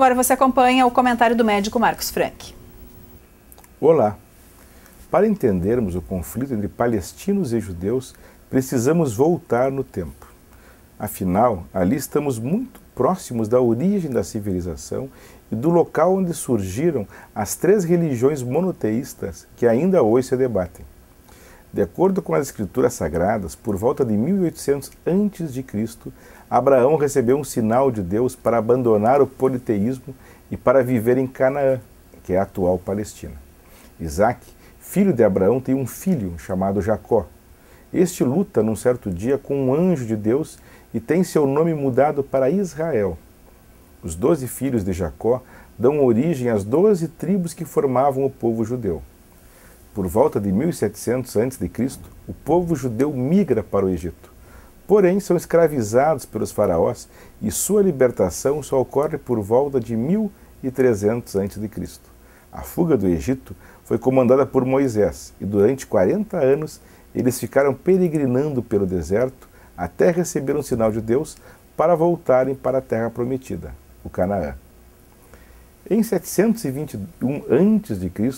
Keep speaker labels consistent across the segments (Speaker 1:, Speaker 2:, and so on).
Speaker 1: Agora você acompanha o comentário do médico Marcos Frank.
Speaker 2: Olá. Para entendermos o conflito entre palestinos e judeus, precisamos voltar no tempo. Afinal, ali estamos muito próximos da origem da civilização e do local onde surgiram as três religiões monoteístas que ainda hoje se debatem. De acordo com as escrituras sagradas, por volta de 1800 a.C., Abraão recebeu um sinal de Deus para abandonar o politeísmo e para viver em Canaã, que é a atual Palestina. Isaac, filho de Abraão, tem um filho chamado Jacó. Este luta num certo dia com um anjo de Deus e tem seu nome mudado para Israel. Os doze filhos de Jacó dão origem às doze tribos que formavam o povo judeu. Por volta de 1700 a.C., o povo judeu migra para o Egito. Porém, são escravizados pelos faraós e sua libertação só ocorre por volta de 1300 a.C. A fuga do Egito foi comandada por Moisés e durante 40 anos eles ficaram peregrinando pelo deserto até receber um sinal de Deus para voltarem para a terra prometida, o Canaã. Em 721 a.C.,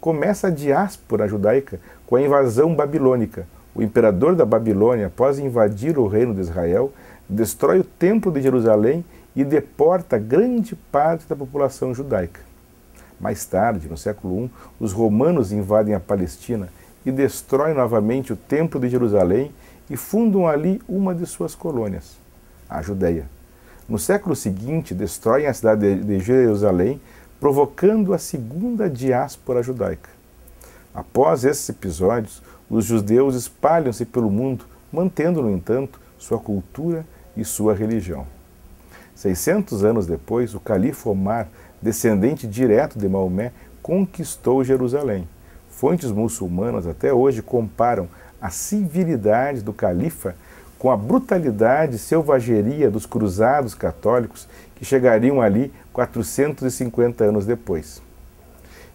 Speaker 2: começa a diáspora judaica com a invasão babilônica. O imperador da Babilônia, após invadir o reino de Israel, destrói o templo de Jerusalém e deporta grande parte da população judaica. Mais tarde, no século I, os romanos invadem a Palestina e destroem novamente o templo de Jerusalém e fundam ali uma de suas colônias, a Judéia. No século seguinte, destroem a cidade de Jerusalém, provocando a segunda diáspora judaica. Após esses episódios, os judeus espalham-se pelo mundo, mantendo, no entanto, sua cultura e sua religião. 600 anos depois, o califa Omar, descendente direto de Maomé, conquistou Jerusalém. Fontes muçulmanas até hoje comparam a civilidade do califa com a brutalidade e selvageria dos cruzados católicos que chegariam ali 450 anos depois.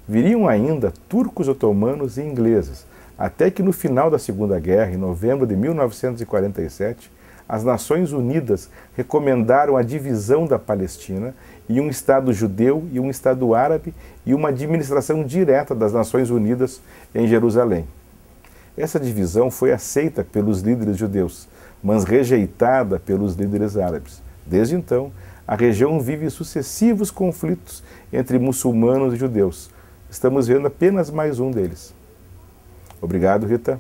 Speaker 2: Viriam ainda turcos otomanos e ingleses, até que no final da Segunda Guerra, em novembro de 1947, as Nações Unidas recomendaram a divisão da Palestina em um Estado judeu e um Estado árabe e uma administração direta das Nações Unidas em Jerusalém. Essa divisão foi aceita pelos líderes judeus, mas rejeitada pelos líderes árabes. Desde então, a região vive sucessivos conflitos entre muçulmanos e judeus. Estamos vendo apenas mais um deles. Obrigado, Rita.